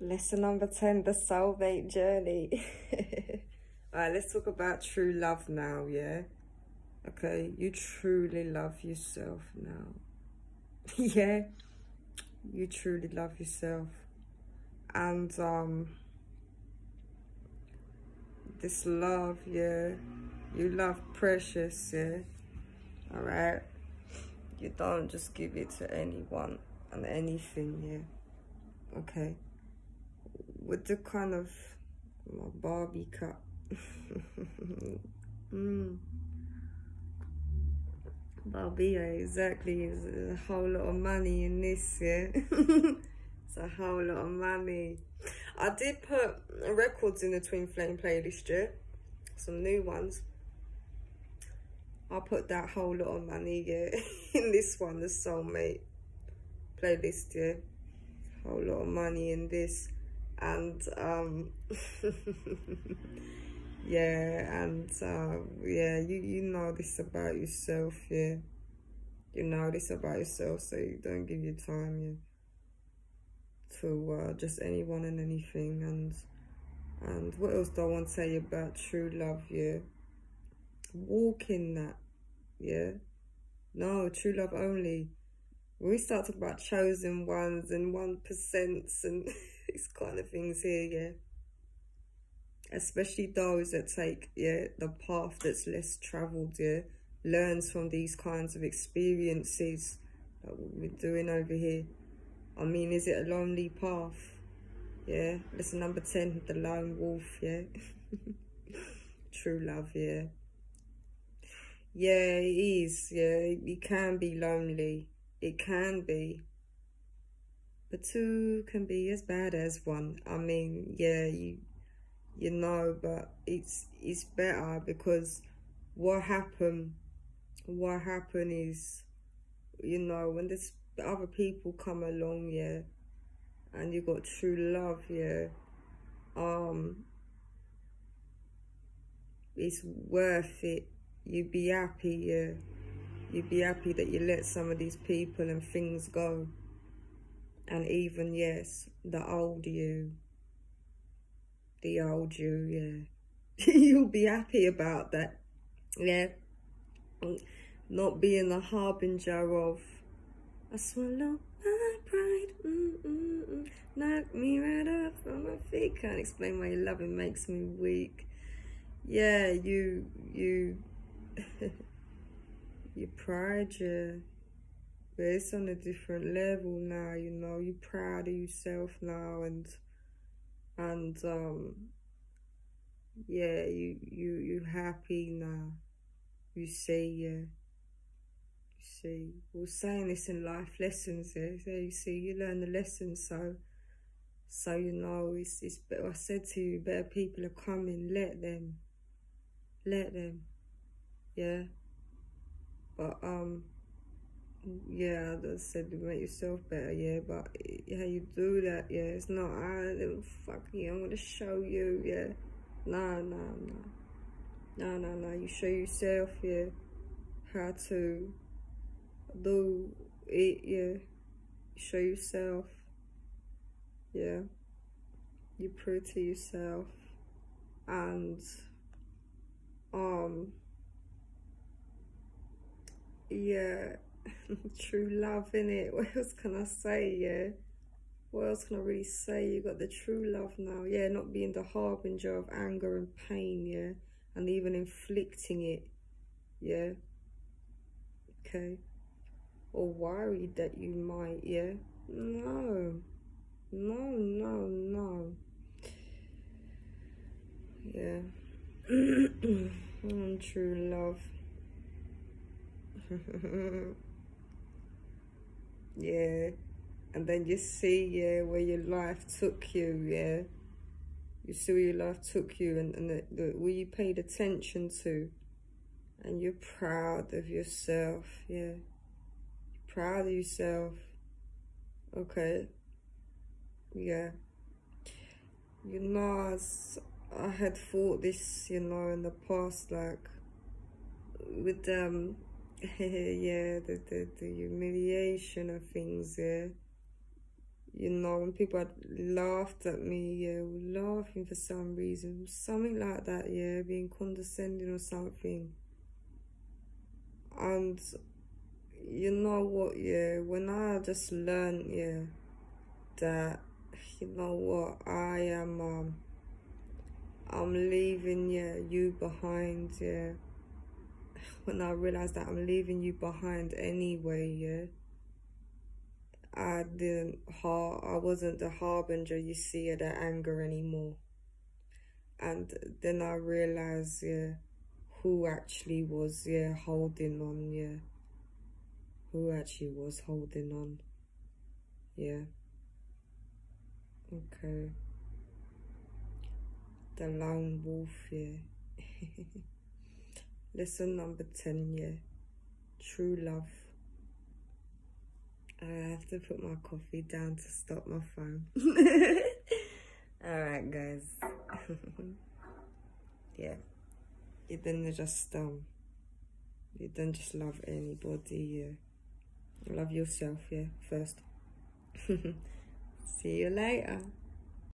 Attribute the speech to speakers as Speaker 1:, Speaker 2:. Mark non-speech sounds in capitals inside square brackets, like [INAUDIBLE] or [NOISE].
Speaker 1: Lesson number 10, the soulmate journey. [LAUGHS] Alright, let's talk about true love now, yeah? Okay, you truly love yourself now. [LAUGHS] yeah, you truly love yourself. And, um, this love, yeah, you love precious, yeah? Alright? You don't just give it to anyone and anything, yeah? Okay? With the kind of Barbie cup. [LAUGHS] mm. Barbie, exactly. There's a whole lot of money in this, yeah. [LAUGHS] it's a whole lot of money. I did put records in the Twin Flame playlist, yeah. Some new ones. I'll put that whole lot of money, yeah, [LAUGHS] in this one, the Soulmate playlist, yeah. Whole lot of money in this and um [LAUGHS] yeah and uh, yeah you you know this about yourself yeah. You know this about yourself so you don't give your time yeah to uh, just anyone and anything and and what else do I want to say about true love yeah? Walk in that yeah. No true love only when we start talking about chosen ones and one percents and [LAUGHS] these kind of things here, yeah. Especially those that take, yeah, the path that's less travelled, yeah. Learns from these kinds of experiences that we're doing over here. I mean, is it a lonely path? Yeah. Lesson number 10, the lone wolf, yeah. [LAUGHS] True love, yeah. Yeah, it is, yeah. It can be lonely. It can be but two can be as bad as one. I mean, yeah, you you know, but it's it's better because what happened what happened is you know when there's other people come along, yeah, and you got true love, yeah, um, it's worth it. You'd be happy, yeah. You'd be happy that you let some of these people and things go. And even yes the old you. The old you yeah. [LAUGHS] You'll be happy about that yeah. Not being the harbinger of I swallow my pride. Mm -mm -mm. knock me right off from my feet. Can't explain why your loving makes me weak. Yeah you you [LAUGHS] you pride yeah but it's on a different level now you know you're proud of yourself now and and um yeah you you you happy now. You see yeah. You see we're saying this in life lessons yeah you see you learn the lessons so so you know it's it's better i said to you better people are coming let them let them yeah but um yeah, that said to make yourself better, yeah, but how you do that, yeah, it's not, I, fuck you, I'm gonna show you, yeah, nah, nah, nah, nah, nah, nah, you show yourself, yeah, how to do it, yeah, show yourself, yeah, you prove to yourself, and, um, yeah, [LAUGHS] True love, in it. [LAUGHS] What else can I say, yeah? What else can I really say? You got the true love now, yeah, not being the harbinger of anger and pain, yeah, and even inflicting it, yeah, okay, or worried that you might, yeah, no, no, no, no, yeah, [CLEARS THROAT] mm, true love. [LAUGHS] yeah. And then you see yeah where your life took you yeah. You see where your life took you and, and the, the, where you paid attention to. And you're proud of yourself yeah. You're proud of yourself. Okay. Yeah. You know I had thought this you know in the past like with um [LAUGHS] yeah, the, the, the humiliation of things, yeah. you know, when people had laughed at me, yeah, laughing for some reason, something like that, yeah, being condescending or something. And you know what, yeah, when I just learned, yeah, that, you know what, I am, um, I'm leaving, yeah, you behind, yeah. When I realized that I'm leaving you behind anyway, yeah I didn't har I wasn't the harbinger you see of that anger anymore. And then I realized, yeah, who actually was, yeah, holding on, yeah. Who actually was holding on. Yeah. Okay. The lone wolf, yeah. [LAUGHS] Lesson number 10, yeah. True love. I have to put my coffee down to stop my phone. [LAUGHS] Alright guys. [LAUGHS] yeah. You didn't just um you don't just love anybody, yeah. Love yourself, yeah, first. [LAUGHS] See you later.